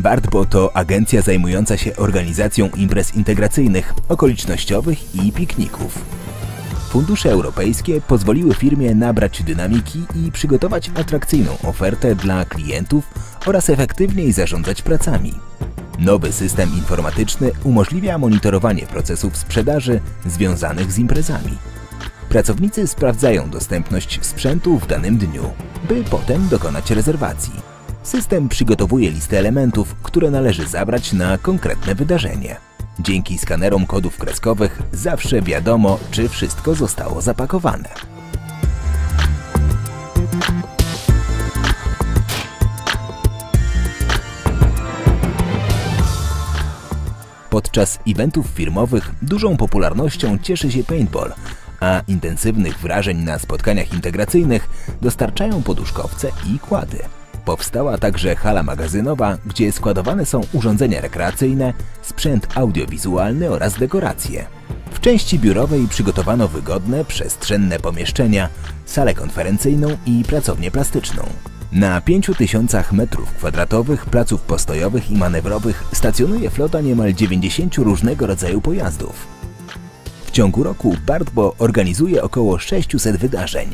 Bartbo to agencja zajmująca się organizacją imprez integracyjnych, okolicznościowych i pikników. Fundusze europejskie pozwoliły firmie nabrać dynamiki i przygotować atrakcyjną ofertę dla klientów oraz efektywniej zarządzać pracami. Nowy system informatyczny umożliwia monitorowanie procesów sprzedaży związanych z imprezami. Pracownicy sprawdzają dostępność sprzętu w danym dniu, by potem dokonać rezerwacji. System przygotowuje listę elementów, które należy zabrać na konkretne wydarzenie. Dzięki skanerom kodów kreskowych zawsze wiadomo, czy wszystko zostało zapakowane. Podczas eventów firmowych dużą popularnością cieszy się paintball, a intensywnych wrażeń na spotkaniach integracyjnych dostarczają poduszkowce i kłady. Powstała także hala magazynowa, gdzie składowane są urządzenia rekreacyjne, sprzęt audiowizualny oraz dekoracje. W części biurowej przygotowano wygodne, przestrzenne pomieszczenia, salę konferencyjną i pracownię plastyczną. Na 5000 m2 placów postojowych i manewrowych stacjonuje flota niemal 90 różnego rodzaju pojazdów. W ciągu roku Bartbo organizuje około 600 wydarzeń.